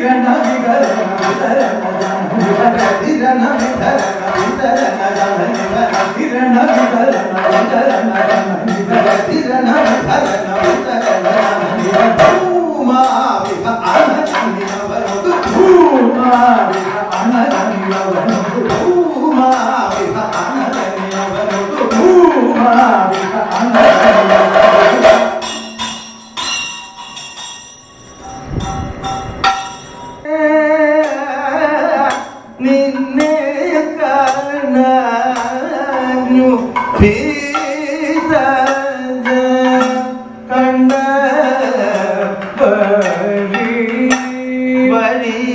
धिर न धर धर धर धर Cali.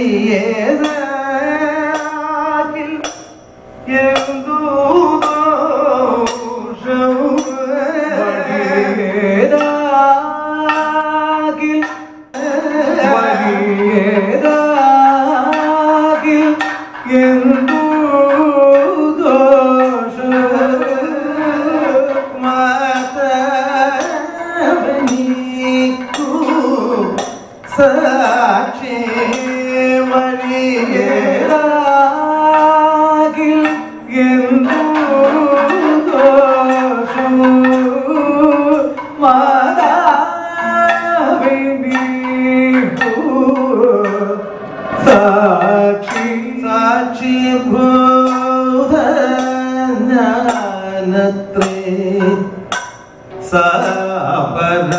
त्रयत्रे सापराध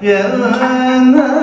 原来。